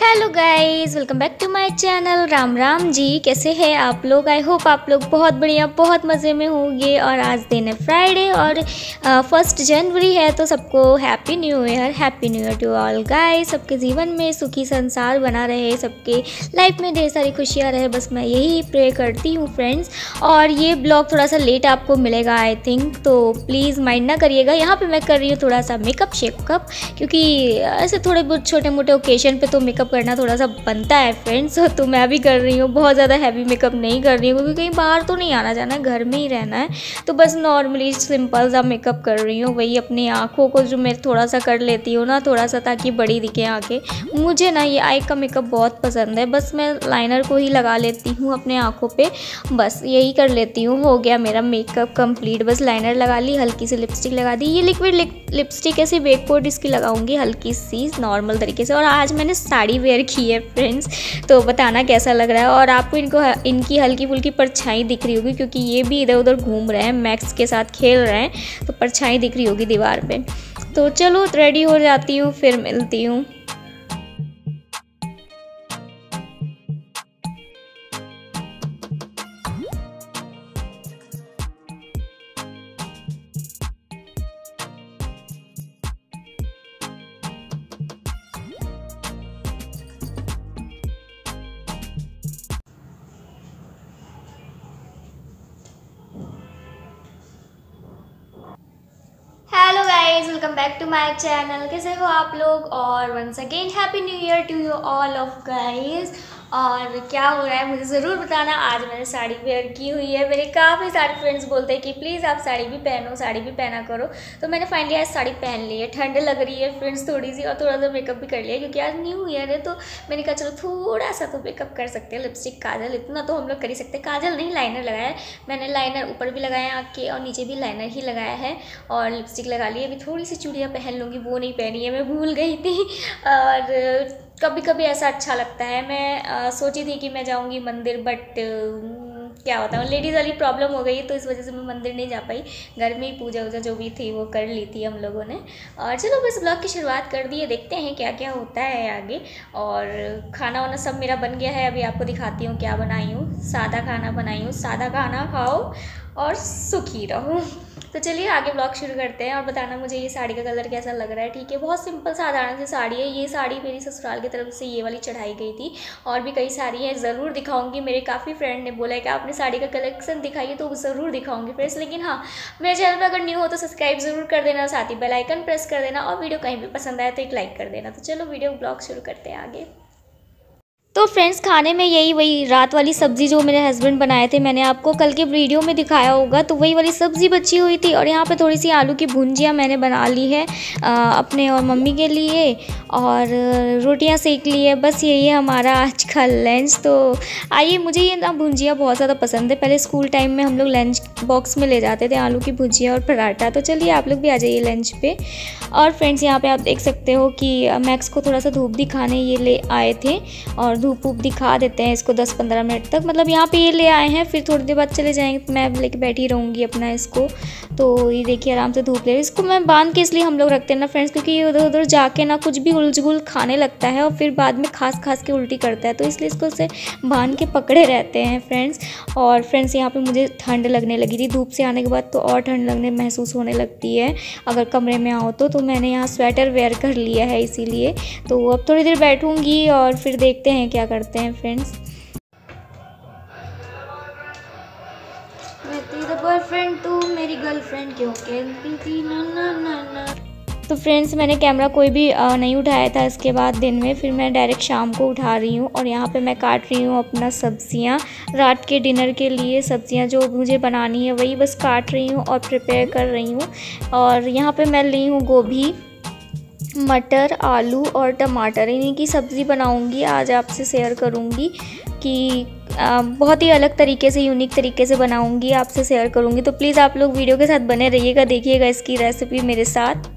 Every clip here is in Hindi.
Hello guys welcome back to my channel Ram Ram ji, कैसे हैं आप लोग? आई होप आप लोग बहुत बढ़िया, बहुत मज़े में होंगे। और आज दिन है फ्राइडे और फ़र्स्ट जनवरी है तो सबको happy new year happy new year to all guys सबके जीवन में सुखी संसार बना रहे, सबके लाइफ में ढेर सारी खुशियाँ रहे। बस मैं यही प्रे करती हूँ फ्रेंड्स और ये ब्लॉग थोड़ा सा लेट आपको मिलेगा आई थिंक तो प्लीज़ माइंड ना करिएगा। यहाँ पर मैं कर रही हूँ थोड़ा सा मेकअप शेकअप क्योंकि ऐसे थोड़े बहुत छोटे मोटे ओकेजन पर तो मेकअप मेकअप करना थोड़ा सा बनता है फ्रेंड्स तो मैं भी कर रही हूँ। बहुत ज़्यादा हैवी मेकअप नहीं कर रही हूँ, क्योंकि कहीं बाहर तो नहीं आना जाना है घर में ही रहना है। तो बस नॉर्मली सिंपल सा मेकअप कर रही हूँ, वही अपनी आँखों को जो मैं थोड़ा सा कर लेती हूँ ना, थोड़ा सा ताकि बड़ी दिखे आँखें। मुझे ना ये आई का मेकअप बहुत पसंद है, बस मैं लाइनर को ही लगा लेती हूँ अपने आँखों पर बस यही कर लेती हूँ। हो गया मेरा मेकअप कंप्लीट बस लाइनर लगा ली, हल्की सी लिपस्टिक लगा दी। ये लिक्विड लिपस्टिक ऐसी बेक कोट इसकी लगाऊँगी, हल्की सी नॉर्मल तरीके से। और आज मैंने साड़ी साड़ी वेयर की है फ्रेंड्स तो बताना कैसा लग रहा है? और आपको इनको इनकी हल्की फुल्की परछाई दिख रही होगी, क्योंकि ये भी इधर उधर घूम रहे हैं मैक्स के साथ खेल रहे हैं तो परछाई दिख रही होगी दीवार पर तो चलो रेडी हो जाती हूँ, फिर मिलती हूँ. Welcome back to my channel कैसे हो आप लोग? और once again happy new year to you all of guys और क्या हो रहा है मुझे ज़रूर बताना। आज मैंने साड़ी वेयर की हुई है। मेरे काफ़ी सारे फ्रेंड्स बोलते हैं कि प्लीज़ आप साड़ी भी पहनो, साड़ी भी पहना करो। तो मैंने फाइनली आज साड़ी पहन ली है। ठंड लग रही है फ्रेंड्स थोड़ी सी और थोड़ा सा मेकअप भी कर लिया क्योंकि आज न्यू ईयर है। तो मैंने कहा, चलो थोड़ा सा तो मेकअप कर सकते हैं। लिपस्टिक काजल, इतना तो हम लोग कर ही सकते हैं। काजल नहीं लाइनर लगाया है। मैंने लाइनर ऊपर भी लगाया आँख के और नीचे भी लाइनर ही लगाया है और लिपस्टिक लगा ली अभी थोड़ी सी चूड़ियाँ पहन लूँगी, वो नहीं पहनी है। मैं भूल गई थी। और कभी कभी ऐसा अच्छा लगता है। मैं आ, सोची थी कि मैं जाऊँगी मंदिर बट क्या होता है लेडीज़ वाली प्रॉब्लम हो गई तो इस वजह से मैं मंदिर नहीं जा पाई। घर में ही पूजा वूजा जो भी थी वो कर ली थी हम लोगों ने। और चलो बस ब्लॉग की शुरुआत कर दी है देखते हैं क्या क्या होता है आगे। और खाना वाना सब मेरा बन गया है अभी आपको दिखाती हूँ क्या बनाई हूँ। सादा खाना बनाई हूँ सादा खाना खाओ और सुखी रहो। तो चलिए आगे ब्लॉग शुरू करते हैं और बताना मुझे ये साड़ी का कलर कैसा लग रहा है, ठीक है? बहुत सिंपल साधारण सी साड़ी है। ये साड़ी मेरी ससुराल की तरफ़ से ये वाली चढ़ाई गई थी और भी कई सारी हैं। ज़रूर दिखाऊँगी। मेरे काफ़ी फ्रेंड ने बोला है कि आपने साड़ी का कलेक्शन दिखाइए तो ज़रूर दिखाऊँगी फ्रेंड्स लेकिन हाँ मेरे चैनल पर अगर न्यू हो तो सब्सक्राइब ज़रूर कर देना, साथ ही बेलाइकन प्रेस कर देना और वीडियो कहीं भी पसंद आए तो एक लाइक कर देना। तो चलो वीडियो ब्लॉग शुरू करते हैं आगे। तो फ्रेंड्स खाने में यही वही रात वाली सब्ज़ी जो मेरे हस्बैंड बनाए थे मैंने आपको कल के वीडियो में दिखाया होगा। तो वही वाली सब्ज़ी बची हुई थी और यहाँ पे थोड़ी सी आलू की भुंजिया मैंने बना ली है आ, अपने और मम्मी के लिए और रोटियाँ सेक ली है। बस यही है हमारा आज का लंच तो आइए मुझे ये ना भुंजिया बहुत ज़्यादा पसंद है। पहले स्कूल टाइम में हम लोग लंच बॉक्स में ले जाते थे आलू की भुजिया और पराठा। तो चलिए आप लोग भी आ जाइए लंच पे। और फ्रेंड्स यहाँ पे आप देख सकते हो कि मैक्स को थोड़ा सा धूप दिखाने ये ले आए थे और धूप वूप दिखा देते हैं इसको 10-15 मिनट तक। मतलब यहाँ पे ये ले आए हैं फिर थोड़ी देर बाद चले जाएँगे। तो मैं लेके बैठी रहूँगी अपना इसको। तो ये देखिए आराम से धूप ले इसको मैं बाँध के इसलिए हम लोग रखते हैं ना फ्रेंड्स क्योंकि ये उधर उधर जाके ना कुछ भी उलझुल खाने लगता है और फिर बाद में खास खास के उल्टी करता है। तो इसलिए इसको उसे बाँध के पकड़े रहते हैं फ्रेंड्स। और फ्रेंड्स यहाँ पर मुझे ठंड लगने लगी थी। धूप से आने के बाद तो और ठंड लगने महसूस होने लगती है। अगर कमरे में आओ तो, तो मैंने यहाँ स्वेटर वेयर कर लिया है इसीलिए। तो अब थोड़ी देर बैठूँगी और फिर देखते हैं क्या करते हैं फ्रेंड्स बॉयफ्रेंड तू मेरी गर्लफ्रेंड क्यों कहती थी? ना ना ना ना। तो फ्रेंड्स मैंने कैमरा कोई भी नहीं उठाया था इसके बाद दिन में फिर मैं डायरेक्ट शाम को उठा रही हूँ और यहाँ पे मैं काट रही हूँ अपना सब्ज़ियाँ। रात के डिनर के लिए सब्ज़ियाँ जो मुझे बनानी है वही बस काट रही हूँ और प्रिपेयर कर रही हूँ। और यहाँ पे मैं ली हूँ गोभी। मटर, आलू और टमाटर, इन्हीं की सब्ज़ी बनाऊँगी। आज आपसे शेयर करूँगी कि बहुत ही अलग तरीके से यूनिक तरीके से बनाऊँगी, आपसे शेयर करूँगी। तो प्लीज़ आप लोग वीडियो के साथ बने रहिएगा, देखिएगा इसकी रेसिपी मेरे साथ।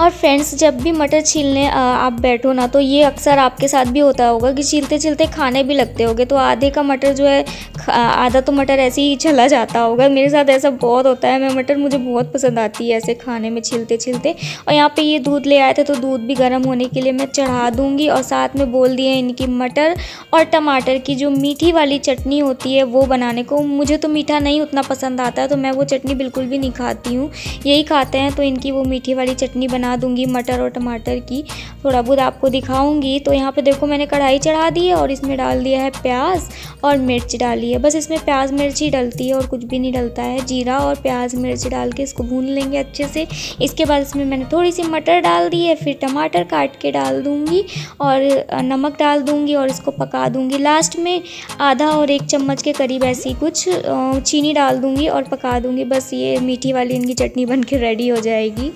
और फ्रेंड्स जब भी मटर छीलने आप बैठो ना तो ये अक्सर आपके साथ भी होता होगा कि छीलते छीलते खाने भी लगते होगे। तो आधे का मटर जो है आधा तो मटर ऐसे ही चला जाता होगा। मेरे साथ ऐसा बहुत होता है, मैं मटर मुझे बहुत पसंद आती है ऐसे खाने में छीलते छीलते और यहाँ पे ये दूध ले आए थे तो दूध भी गर्म होने के लिए मैं चढ़ा दूँगी और साथ में बोल दिए इनकी मटर और टमाटर की जो मीठी वाली चटनी होती है, वो बनाने को। मुझे तो मीठा नहीं उतना पसंद आता है तो मैं वो चटनी बिल्कुल भी नहीं खाती हूँ। यही खाते हैं तो इनकी वो मीठी वाली चटनी बना बना दूँगी मटर और टमाटर की। थोड़ा बहुत आपको दिखाऊँगी। तो यहाँ पे देखो मैंने कढ़ाई चढ़ा दी है और इसमें डाल दिया है प्याज और मिर्च डाली है। बस इसमें प्याज, मिर्च ही डलती है और कुछ भी नहीं डलता है। जीरा और प्याज, मिर्च डाल के इसको भून लेंगे अच्छे से। इसके बाद इसमें मैंने थोड़ी सी मटर डाल दी है। फिर टमाटर काट के डाल दूँगी और नमक डाल दूँगी और इसको पका दूँगी। लास्ट में आधा और एक चम्मच के करीब ऐसी कुछ चीनी डाल दूँगी और पका दूँगी। बस ये मीठी वाली इनकी चटनी बन रेडी हो जाएगी।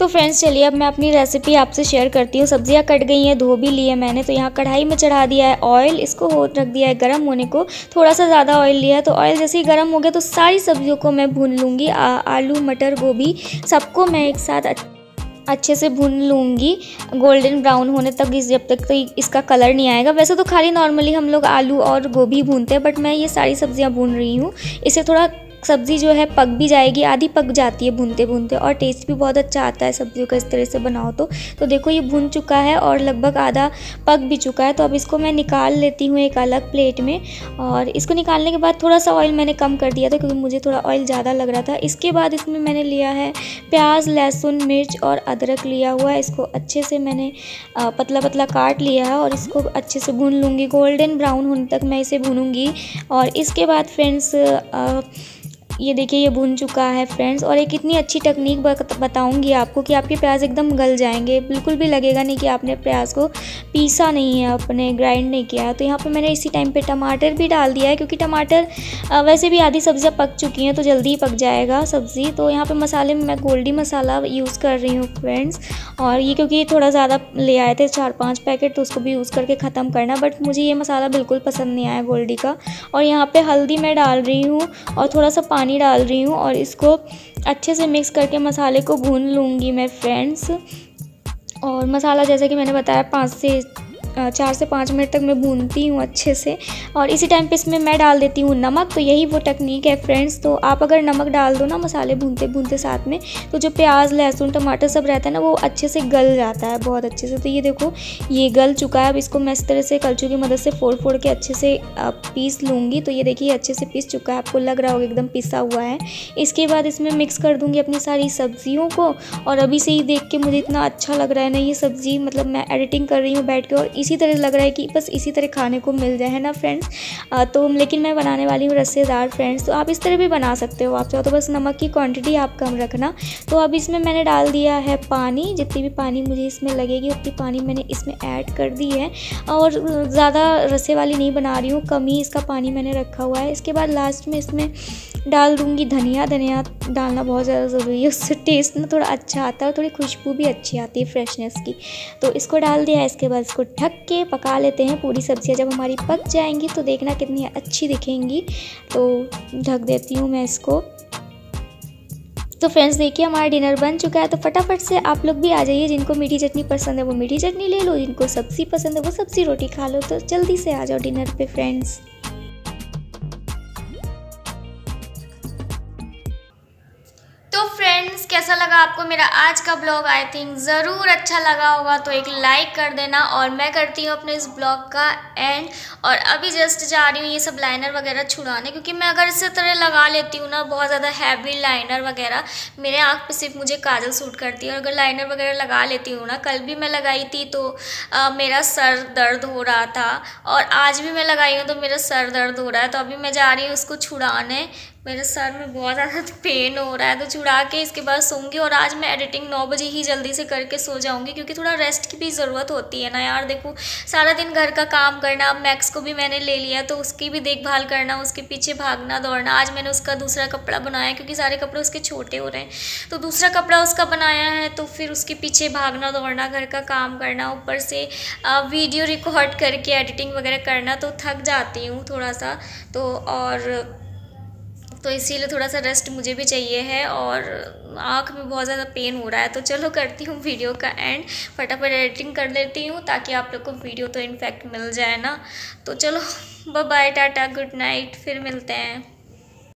तो फ्रेंड्स चलिए अब मैं अपनी रेसिपी आपसे शेयर करती हूँ। सब्ज़ियाँ कट गई हैं, धो भी ली है मैंने तो यहाँ कढ़ाई में चढ़ा दिया है ऑयल इसको हो रख दिया है गर्म होने को। थोड़ा सा ज़्यादा ऑयल लिया है तो ऑयल जैसे ही गर्म हो गया तो सारी सब्जियों को मैं भून लूँगी। आलू, मटर, गोभी, सबको मैं एक साथ अच्छे से भून लूँगी। गोल्डन ब्राउन होने तक इस, जब तक तो इसका कलर नहीं आएगा। वैसे तो खाली नॉर्मली हम लोग आलू और गोभी भूनते हैं बट मैं ये सारी सब्ज़ियाँ भून रही हूँ। इसे थोड़ा सब्ज़ी जो है पक भी जाएगी, आधी पक जाती है भूनते भूनते और टेस्ट भी बहुत अच्छा आता है सब्जियों का इस तरह से बनाओ तो। तो देखो ये भून चुका है और लगभग आधा पक भी चुका है। तो अब इसको मैं निकाल लेती हूँ एक अलग प्लेट में और इसको निकालने के बाद थोड़ा सा ऑयल मैंने कम कर दिया था क्योंकि मुझे थोड़ा ऑयल ज़्यादा लग रहा था। इसके बाद इसमें मैंने लिया है प्याज, लहसुन, मिर्च और अदरक लिया हुआ है। इसको अच्छे से मैंने पतला पतला काट लिया है और इसको अच्छे से भून लूँगी। गोल्डन ब्राउन होने तक मैं इसे भूनूँगी और इसके बाद फ्रेंड्स ये देखिए, ये भुन चुका है फ्रेंड्स और एक इतनी अच्छी टेक्निक बताऊँगी आपको कि आपके प्याज एकदम गल जाएँगे. बिल्कुल भी लगेगा नहीं कि आपने प्याज को पीसा नहीं है अपने ग्राइंड नहीं किया तो यहाँ पे मैंने इसी टाइम पे टमाटर भी डाल दिया है, क्योंकि टमाटर वैसे भी आधी सब्ज़ियाँ पक चुकी हैं तो जल्दी ही पक जाएगा सब्ज़ी. तो यहाँ पर मसाले में मैं गोल्डी मसाला यूज़ कर रही हूँ फ्रेंड्स और ये क्योंकि थोड़ा ज़्यादा ले आए थे चार पाँच पैकेट तो उसको भी यूज़ करके ख़त्म करना. बट मुझे ये मसाला बिल्कुल पसंद नहीं आया गोल्डी का. और यहाँ पर हल्दी मैं डाल रही हूँ, और थोड़ा सा पानी पानी डाल रही हूँ और इसको अच्छे से मिक्स करके मसाले को भून लूँगी मैं फ्रेंड्स और मसाला जैसे कि मैंने बताया, पाँच से चार से पाँच मिनट तक मैं भूनती हूँ अच्छे से। और इसी टाइम पे इसमें मैं डाल देती हूँ नमक। तो यही वो टेक्निक है फ्रेंड्स तो आप अगर नमक डाल दो ना मसाले भूनते भूनते साथ में तो जो प्याज, लहसुन, टमाटर सब रहता है ना, वो अच्छे से गल जाता है बहुत अच्छे से। तो ये देखो, ये गल चुका है। अब इसको मैं इस तरह से कलचू की मदद से फोड़ फोड़ के अच्छे से पीस लूँगी। तो ये देखिए अच्छे से पीस चुका है। आपको लग रहा होगा एकदम पिसा हुआ है। इसके बाद इसमें मिक्स कर दूँगी अपनी सारी सब्जियों को। और अभी से ही देख के मुझे इतना अच्छा लग रहा है ना, ये सब्ज़ी मतलब मैं एडिटिंग कर रही हूँ बैठ के। और इसी तरह लग रहा है कि बस इसी तरह खाने को मिल जाए, है ना फ्रेंड्स तो लेकिन मैं बनाने वाली हूँ रस्सेदार फ्रेंड्स तो आप इस तरह भी बना सकते हो आप। चाहो तो बस नमक की क्वांटिटी आप कम रखना। तो अब इसमें मैंने डाल दिया है पानी, जितनी भी पानी मुझे इसमें लगेगी, उतनी पानी मैंने इसमें ऐड कर दी है। और ज़्यादा रस्से वाली नहीं बना रही हूँ, कम ही इसका पानी मैंने रखा हुआ है। इसके बाद लास्ट में इसमें डाल दूँगी, धनिया धनिया डालना बहुत ज़्यादा ज़रूरी है। उससे टेस्ट ना थोड़ा अच्छा आता है और थोड़ी खुशबू भी अच्छी आती है फ्रेशनेस की। तो इसको डाल दिया, इसके बाद इसको ढक के पका लेते हैं पूरी सब्ज़ियाँ। जब हमारी पक जाएँगी तो देखना कितनी अच्छी दिखेंगी। तो ढक देती हूँ मैं इसको। तो फ्रेंड्स देखिए हमारा डिनर बन चुका है। तो फटाफट से आप लोग भी आ जाइए। जिनको मीठी चटनी पसंद है, वो मीठी चटनी ले लो। जिनको सब्ज़ी पसंद है, वो सब्ज़ी रोटी खा लो। तो जल्दी से आ जाओ डिनर पे फ्रेंड्स कैसा लगा आपको मेरा आज का ब्लॉग आई थिंक ज़रूर अच्छा लगा होगा तो एक लाइक कर देना। और मैं करती हूँ अपने इस ब्लॉग का एंड और अभी जस्ट जा रही हूँ ये सब लाइनर वगैरह छुड़ाने क्योंकि मैं अगर इसी तरह लगा लेती हूँ ना बहुत ज़्यादा हैवी लाइनर वगैरह मेरे आँख पे सिर्फ़ मुझे काजल सूट करती है। और अगर लाइनर वगैरह लगा लेती हूँ ना कल भी मैं लगाई थी तो आ, मेरा सर दर्द हो रहा था। और आज भी मैं लगाई हूँ तो मेरा सर दर्द हो रहा है तो अभी मैं जा रही हूँ उसको छुड़ाने। मेरे सर में बहुत ज़्यादा पेन हो रहा है तो छुड़ा के इसके बाद सोऊँगी और आज मैं एडिटिंग नौ बजे ही जल्दी से करके सो जाऊँगी, क्योंकि थोड़ा रेस्ट की भी ज़रूरत होती है ना यार। देखो, सारा दिन घर का काम करना, अब मैक्स को भी मैंने ले लिया तो उसकी भी देखभाल करना, उसके पीछे भागना, दौड़ना, आज मैंने उसका दूसरा कपड़ा बनाया, क्योंकि सारे कपड़े उसके छोटे हो रहे हैं। तो दूसरा कपड़ा उसका बनाया है तो फिर उसके पीछे भागना, दौड़ना, घर का काम करना, ऊपर से वीडियो रिकॉर्ड करके एडिटिंग वगैरह करना तो थक जाती हूँ थोड़ा सा तो और तो इसीलिए थोड़ा सा रेस्ट मुझे भी चाहिए है और आँख में बहुत ज़्यादा पेन हो रहा है। तो चलो करती हूँ वीडियो का एंड फटाफट एडिटिंग कर लेती हूँ ताकि आप लोग को वीडियो तो इनफैक्ट मिल जाए ना। तो चलो बाय टाटा गुड नाइट फिर मिलते हैं।